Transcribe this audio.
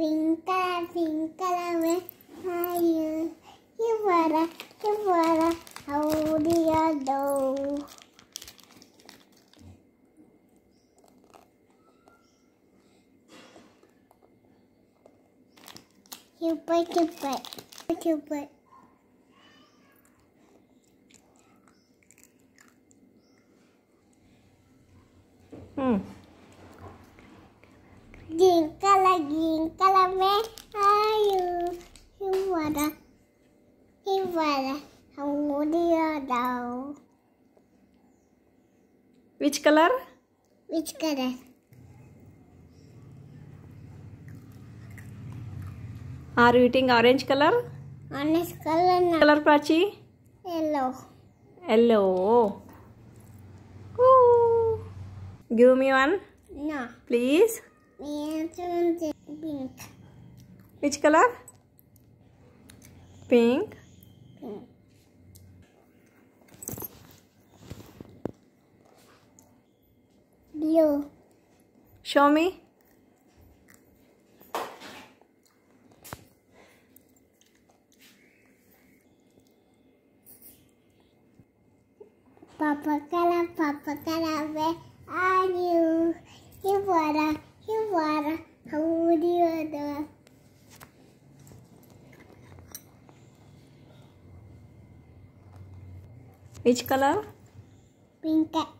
Twinkle, twinkle, where are you? You wanna, you wanna, how do you know? Cupid, Cupid, Cupid. Hmm. Ginkala, ginkala, where are you? You wanna, you wanna, how do you know? Which color? Which color? Are you eating orange color? Honest color, no. Color Prachi? Yellow. Yellow. Ooh. Give me one, No. please. Pink. Which color? Pink. Pink. Blue. Show me. papa, cara, papa, cara, vé, ariu, embora, embora, auriodora. Which color? Pink.